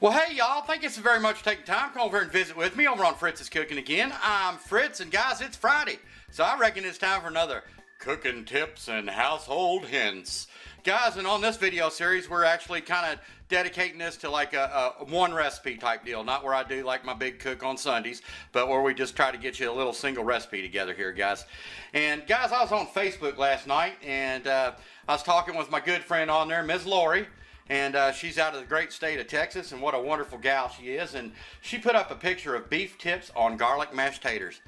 Well, hey, y'all. Thank you so very much for taking time. Come over and visit with me over on Fritz's Cooking Again. I'm Fritz, and guys, it's Friday. So I reckon it's time for another cooking tips and household hints. Guys, and on this video series, we're actually kind of dedicating this to like a, a, one recipe type deal. Not where I do like my big cook on Sundays, but where we just try to get you a little single recipe together here, guys. And guys, I was on Facebook last night, and uh, I was talking with my good friend on there, Ms. Lori and uh, she's out of the great state of Texas, and what a wonderful gal she is. And she put up a picture of beef tips on garlic mashed taters.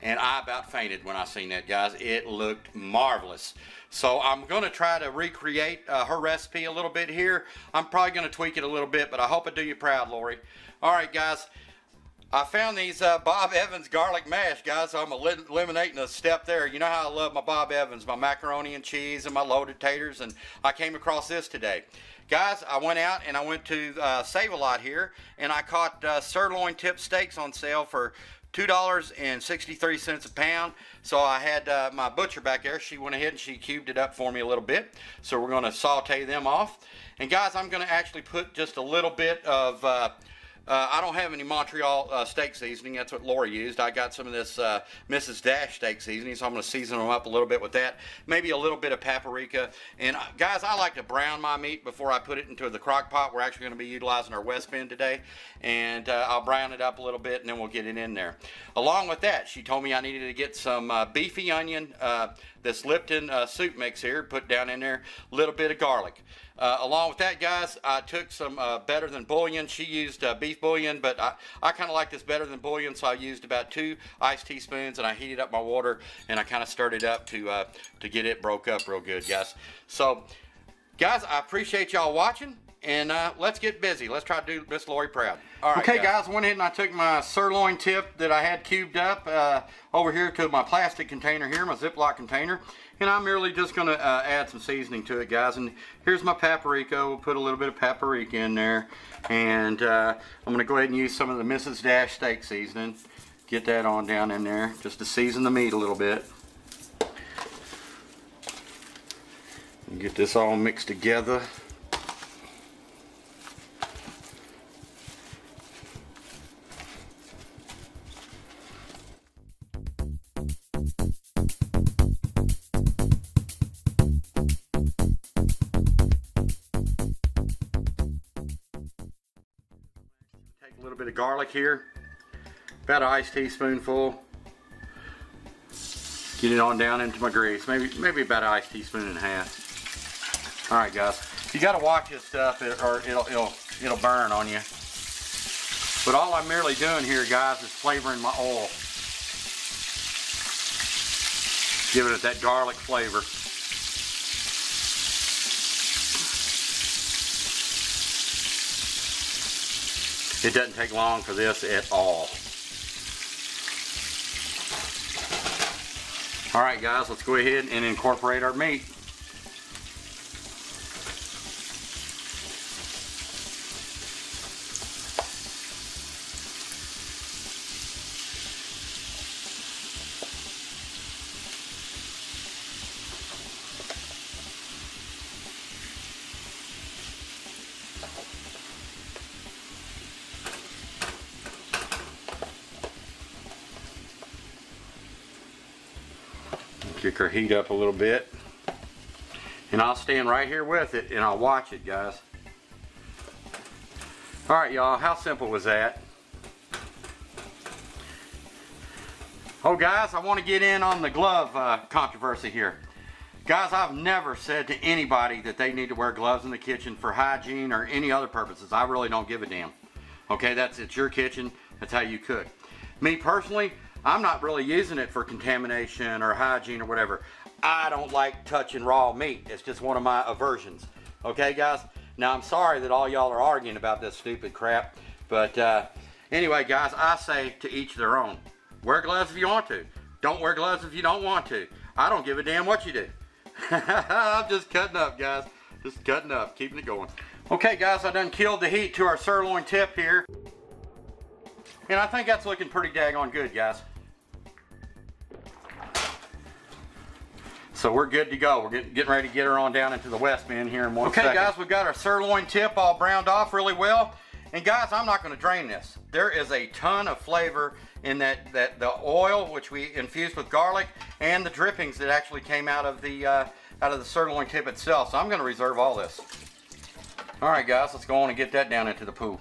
And I about fainted when I seen that, guys. It looked marvelous. So I'm going to try to recreate uh, her recipe a little bit here. I'm probably going to tweak it a little bit, but I hope I do you proud, Lori. All right, guys. I found these uh, Bob Evans garlic mash, guys, so I'm eliminating a step there. You know how I love my Bob Evans, my macaroni and cheese and my loaded taters, and I came across this today. Guys, I went out and I went to uh, Save-A-Lot here, and I caught uh, sirloin tip steaks on sale for $2.63 a pound. So I had uh, my butcher back there. She went ahead and she cubed it up for me a little bit. So we're going to saute them off. And guys, I'm going to actually put just a little bit of uh, uh, I don't have any Montreal uh, steak seasoning. That's what Lori used. I got some of this uh, Mrs. Dash steak seasoning, so I'm going to season them up a little bit with that. Maybe a little bit of paprika. And uh, guys, I like to brown my meat before I put it into the crock pot. We're actually going to be utilizing our West Bend today. And uh, I'll brown it up a little bit, and then we'll get it in there. Along with that, she told me I needed to get some uh, beefy onion, this Lipton soup mix here, put down in there, a little bit of garlic. Uh, along with that, guys, I took some uh, Better Than Bouillon. She used uh, beef bouillon, but I, I kind of like this Better Than Bouillon, so I used about two iced teaspoons, and I heated up my water, and I kind of stirred it up to, uh, to get it broke up real good, guys. So, guys, I appreciate y'all watching and uh, let's get busy. Let's try to do Miss Lori proud. All right, okay, guys. guys, went ahead and I took my sirloin tip that I had cubed up uh, over here to my plastic container here, my Ziploc container, and I'm merely just going to uh, add some seasoning to it, guys. And here's my paprika. We'll put a little bit of paprika in there, and uh, I'm going to go ahead and use some of the Mrs. Dash steak seasoning. Get that on down in there, just to season the meat a little bit. Get this all mixed together. Of garlic here. About an iced teaspoonful. Get it on down into my grease. Maybe maybe about an iced teaspoon and a half. All right, guys. You got to watch this stuff, or it'll it'll it'll burn on you. But all I'm merely doing here, guys, is flavoring my oil. Giving it that garlic flavor. It doesn't take long for this at all. All right, guys, let's go ahead and incorporate our meat. Her heat up a little bit. And I'll stand right here with it and I'll watch it, guys. All right, y'all, how simple was that? Oh, guys, I want to get in on the glove uh, controversy here. Guys, I've never said to anybody that they need to wear gloves in the kitchen for hygiene or any other purposes. I really don't give a damn. Okay, that's it's your kitchen. That's how you cook. Me personally, I'm not really using it for contamination or hygiene or whatever. I don't like touching raw meat. It's just one of my aversions. Okay, guys? Now, I'm sorry that all y'all are arguing about this stupid crap. But uh, anyway, guys, I say to each their own. Wear gloves if you want to. Don't wear gloves if you don't want to. I don't give a damn what you do. I'm just cutting up, guys. Just cutting up, keeping it going. Okay, guys, I done killed the heat to our sirloin tip here. And I think that's looking pretty daggone good, guys. So we're good to go. We're getting, getting ready to get her on down into the West Bend here in one okay, second. Okay guys, we've got our sirloin tip all browned off really well. And guys, I'm not going to drain this. There is a ton of flavor in that, that the oil, which we infused with garlic, and the drippings that actually came out of the uh, out of the sirloin tip itself. So I'm going to reserve all this. All right, guys, let's go on and get that down into the pool.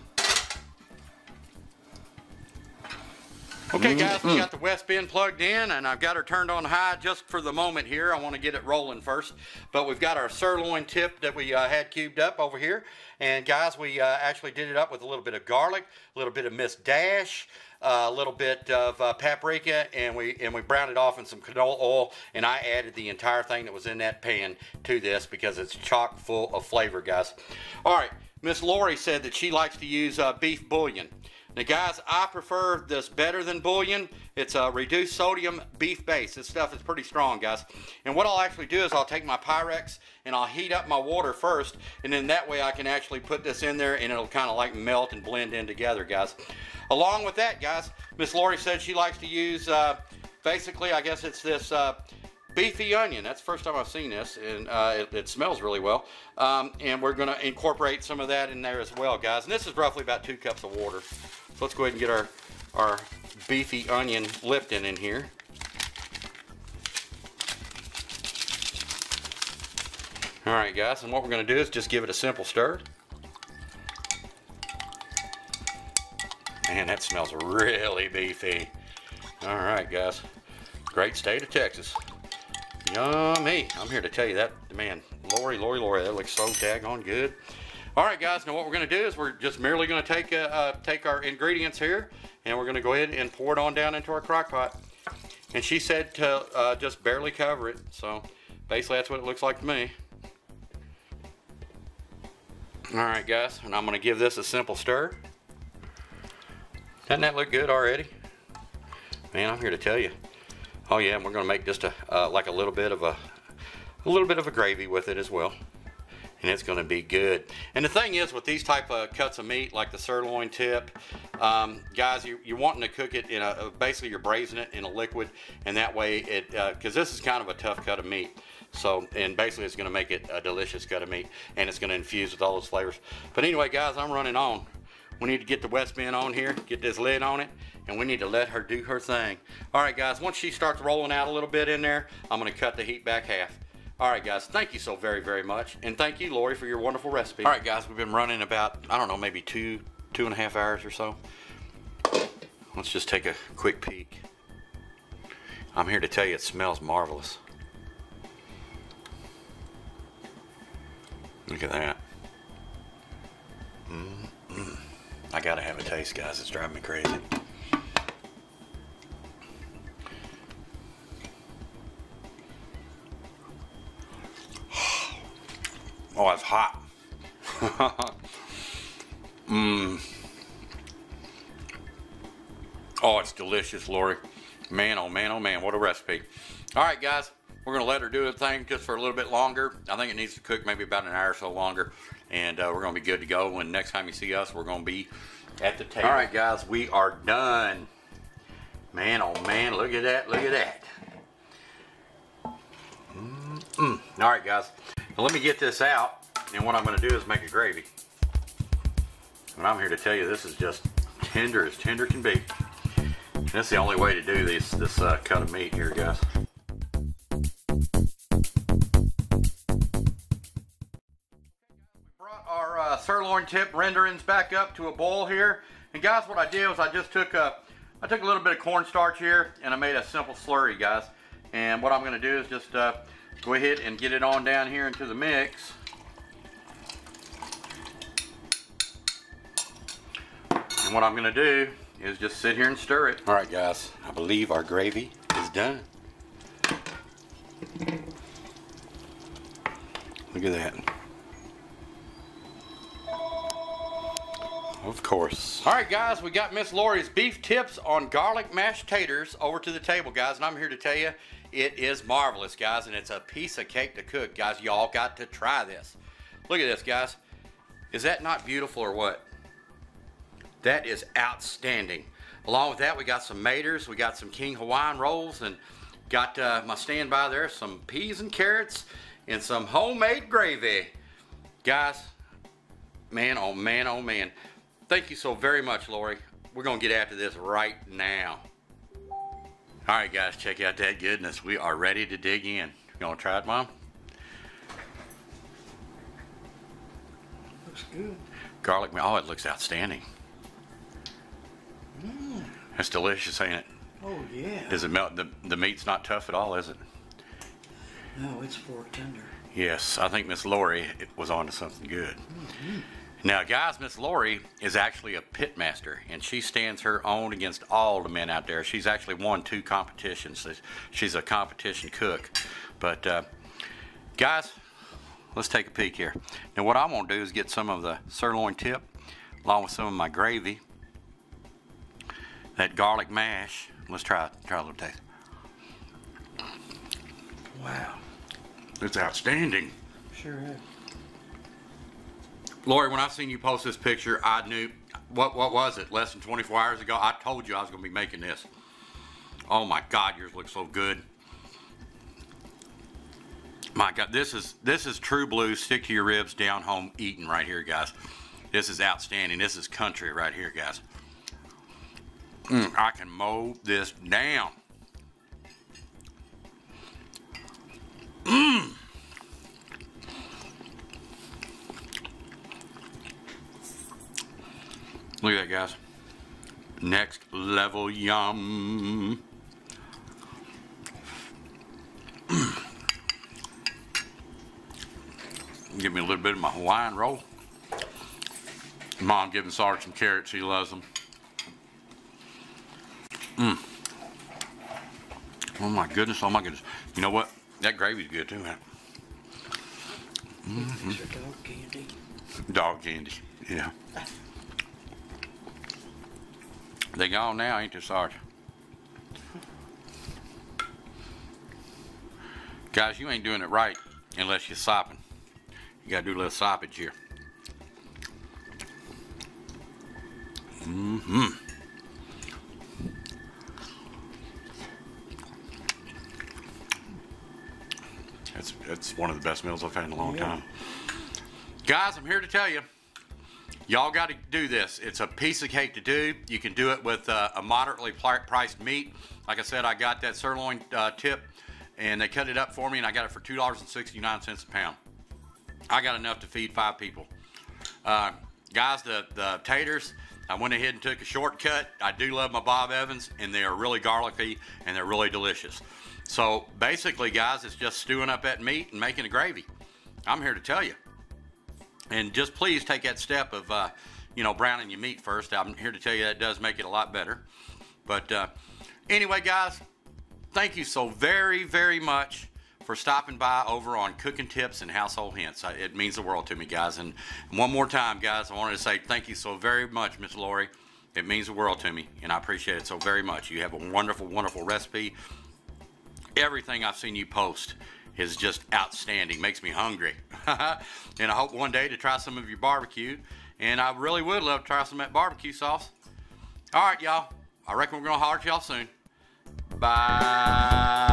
Okay guys, we got the west Bend plugged in and I've got her turned on high just for the moment here. I want to get it rolling first. But we've got our sirloin tip that we uh, had cubed up over here. And guys, we uh, actually did it up with a little bit of garlic, a little bit of Miss Dash, uh, a little bit of uh, paprika, and we and we browned it off in some canola oil. And I added the entire thing that was in that pan to this because it's chock full of flavor, guys. All right, Miss Lori said that she likes to use uh, beef bouillon. Now guys, I prefer this better than bouillon. It's a reduced sodium beef base. This stuff is pretty strong, guys. And what I'll actually do is I'll take my Pyrex and I'll heat up my water first, and then that way I can actually put this in there and it'll kind of like melt and blend in together, guys. Along with that, guys, Miss Lori said she likes to use, uh, basically, I guess it's this uh, beefy onion. That's the first time I've seen this, and uh, it, it, smells really well. Um, and we're going to incorporate some of that in there as well, guys. And this is roughly about two cups of water. So let's go ahead and get our, our beefy onion Lipton in here. All right, guys, and what we're going to do is just give it a simple stir. Man, that smells really beefy. All right, guys. Great state of Texas. Yummy. I'm here to tell you that, man, Lori, Lori, Lori, that looks so daggone good. All right, guys. Now what we're to do is we're just merely to take uh, uh, take our ingredients here, and we're to go ahead and pour it on down into our crock pot. And she said to uh, just barely cover it. So basically, that's what it looks like to me. All right, guys. And I'm to give this a simple stir. Doesn't that look good already? Man, I'm here to tell you. Oh yeah, and we're to make just a uh, like a little bit of a a little bit of a gravy with it as well and it's going to be good. And the thing is, with these type of cuts of meat, like the sirloin tip, um, guys, you, you're wanting to cook it in a, basically you're braising it in a liquid, and that way it, because uh, this is kind of a tough cut of meat. So, and basically it's going to make it a delicious cut of meat, and it's going to infuse with all those flavors. But anyway, guys, I'm running on. We need to get the West Bend on here, get this lid on it, and we need to let her do her thing. All right, guys, once she starts rolling out a little bit in there, I'm going to cut the heat back half. All right, guys, thank you so very, very much. And thank you, Lori, for your wonderful recipe. All right, guys, we've been running about, I don't know, maybe two, two and a half hours or so. Let's just take a quick peek. I'm here to tell you it smells marvelous. Look at that. Mm. I gotta have a taste, guys. It's driving me crazy. Oh, it's hot. Mmm. oh, it's delicious, Lori. Man, oh man, oh man, what a recipe. All right, guys, we're to let her do the thing just for a little bit longer. I think it needs to cook maybe about an hour or so longer, and uh, we're to be good to go. When next time you see us, we're to be at the table. All right, guys, we are done. Man, oh man, look at that, look at that. Mm -mm. All right, guys. Now let me get this out, and what I'm going to do is make a gravy. And I'm here to tell you this is just tender as tender can be. That's the only way to do this, this uh, cut of meat here, guys. brought our uh, sirloin tip renderings back up to a boil here. And guys, what I did was I just took a, I took a little bit of cornstarch here and I made a simple slurry, guys. And what I'm going to do is just uh, go ahead and get it on down here into the mix. And what I'm going to do is just sit here and stir it. All right, guys, I believe our gravy is done. Look at that. Of course. All right, guys, we got Miss Lori's beef tips on garlic mashed taters over to the table, guys, and I'm here to tell you it is marvelous, guys, and it's a piece of cake to cook. Guys, y'all got to try this. Look at this, guys. Is that not beautiful or what? That is outstanding. Along with that, we got some maters, we got some King Hawaiian rolls, and got uh, my standby there, some peas and carrots, and some homemade gravy. Guys, man, oh man, oh man. thank you so very much, Lori. We're gonna get after this right now. All right, guys, check out that goodness. We are ready to dig in. You gonna try it, Mom? Looks good. Garlic, oh, it looks outstanding. Mm. That's delicious, ain't it? Oh, yeah. Does it melt? The, the meat's not tough at all, is it? No, it's fork tender. Yes, I think Miss Lori was on to something good. Mm-hmm. Now, guys, Miss Lori is actually a pit master, and she stands her own against all the men out there. She's actually won two competitions. She's a competition cook. But, uh, guys, let's take a peek here. Now, what I'm going to do is get some of the sirloin tip, along with some of my gravy, that garlic mash. Let's try, try a little taste. Wow. It's outstanding. Sure is. Lori, when I seen you post this picture, I knew what what was it? Less than 24 hours ago, I told you I was going to be making this. Oh my God, yours looks so good. My God, this is this is true blue. Stick to your ribs, down home eating right here, guys. This is outstanding. This is country right here, guys. Mm, I can mow this down. Look at that, guys. Next level yum. Give me a little bit of my Hawaiian roll. Mom giving Sarge some carrots. She loves them. Mmm. Oh my goodness. Oh my goodness. You know what? That gravy's good too, man. Mm-hmm. dog candy. Dog candy. Yeah. They gone now, ain't they, Sarge? Guys, you ain't doing it right unless you're sopping. You gotta do a little soppage here. Mm-hmm. That's, that's one of the best meals I've had in a long Yeah. time. Guys, I'm here to tell you, Y'all got to do this. It's a piece of cake to do. You can do it with uh, a moderately priced meat. Like I said, I got that sirloin uh, tip, and they cut it up for me, and I got it for two dollars and sixty nine cents a pound. I got enough to feed five people. Uh, guys, the the taters. I went ahead and took a shortcut. I do love my Bob Evans, and they are really garlicky and they're really delicious. So basically, guys, it's just stewing up that meat and making a gravy. I'm here to tell you. And just please take that step of, uh, you know, browning your meat first. I'm here to tell you that does make it a lot better. But uh, anyway, guys, thank you so very, very much for stopping by over on Cooking Tips and Household Hints. It means the world to me, guys. And one more time, guys, I wanted to say thank you so very much, Miss Lori. It means the world to me, and I appreciate it so very much. You have a wonderful, wonderful recipe. Everything I've seen you post is just outstanding. Makes me hungry. and I hope one day to try some of your barbecue. And I really would love to try some of that barbecue sauce. All right, y'all. I reckon we're going to holler at y'all soon. Bye.